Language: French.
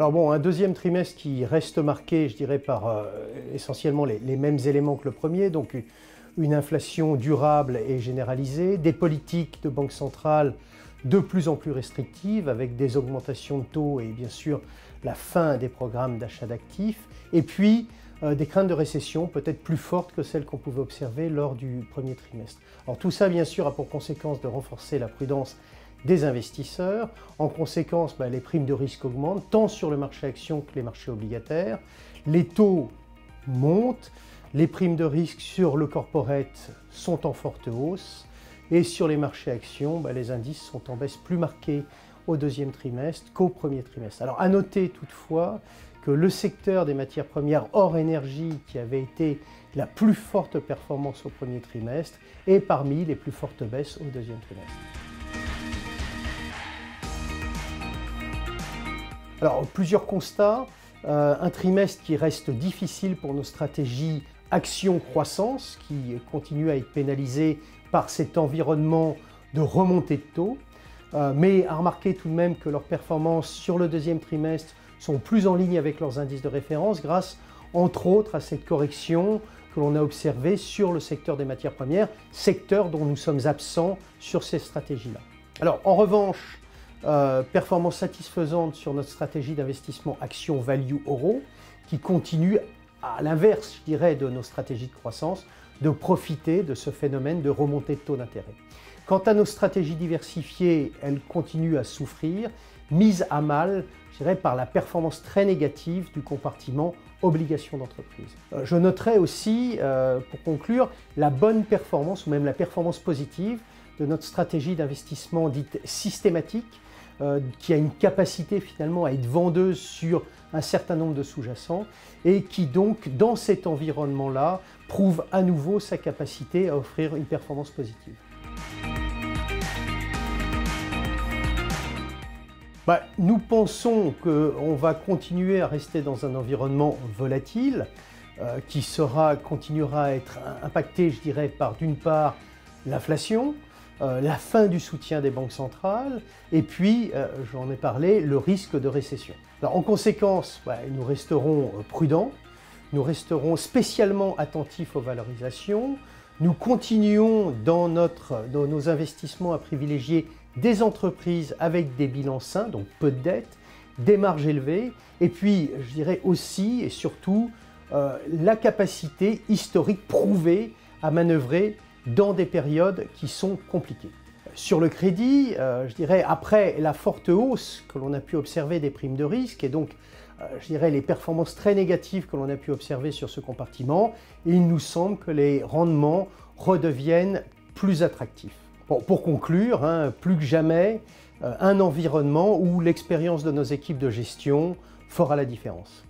Alors bon, un deuxième trimestre qui reste marqué, je dirais, par euh, essentiellement les, mêmes éléments que le premier, donc une inflation durable et généralisée, des politiques de banque centrale de plus en plus restrictives avec des augmentations de taux et bien sûr la fin des programmes d'achat d'actifs, et puis euh, des craintes de récession peut-être plus fortes que celles qu'on pouvait observer lors du premier trimestre. Alors tout ça bien sûr a pour conséquence de renforcer la prudence des investisseurs. En conséquence, bah, les primes de risque augmentent, tant sur le marché action que les marchés obligataires. Les taux montent, les primes de risque sur le corporate sont en forte hausse. Et sur les marchés actions, bah, les indices sont en baisse plus marquée au deuxième trimestre qu'au premier trimestre. Alors à noter toutefois que le secteur des matières premières hors énergie, qui avait été la plus forte performance au premier trimestre, est parmi les plus fortes baisses au deuxième trimestre. Alors plusieurs constats. Euh, un trimestre qui reste difficile pour nos stratégies action-croissance, qui continue à être pénalisé par cet environnement de remontée de taux, euh, mais à remarquer tout de même que leurs performances sur le deuxième trimestre sont plus en ligne avec leurs indices de référence grâce entre autres à cette correction que l'on a observée sur le secteur des matières premières, secteur dont nous sommes absents sur ces stratégies-là. Alors en revanche, euh, performance satisfaisante sur notre stratégie d'investissement action value euro qui continue à l'inverse, je dirais, de nos stratégies de croissance, de profiter de ce phénomène de remontée de taux d'intérêt. Quant à nos stratégies diversifiées, elles continuent à souffrir, mises à mal, je dirais, par la performance très négative du compartiment obligations d'entreprise. Euh, je noterai aussi, euh, pour conclure, la bonne performance ou même la performance positive de notre stratégie d'investissement dite systématique, qui a une capacité finalement à être vendeuse sur un certain nombre de sous-jacents et qui donc, dans cet environnement-là, prouve à nouveau sa capacité à offrir une performance positive. Bah, nous pensons qu'on va continuer à rester dans un environnement volatile euh, qui sera, continuera à être impacté, je dirais, par d'une part l'inflation, euh, la fin du soutien des banques centrales et puis, euh, j'en ai parlé, le risque de récession. en conséquence, bah, nous resterons euh, prudents, nous resterons spécialement attentifs aux valorisations, nous continuons dans, notre, dans nos investissements à privilégier des entreprises avec des bilans sains, donc peu de dettes, des marges élevées, et puis je dirais aussi et surtout la capacité historique prouvée à manœuvrer dans des périodes qui sont compliquées. Sur le crédit, euh, je dirais, après la forte hausse que l'on a pu observer des primes de risque et donc, euh, je dirais, les performances très négatives que l'on a pu observer sur ce compartiment, il nous semble que les rendements redeviennent plus attractifs. pour conclure, hein, plus que jamais, euh, un environnement où l'expérience de nos équipes de gestion fera la différence.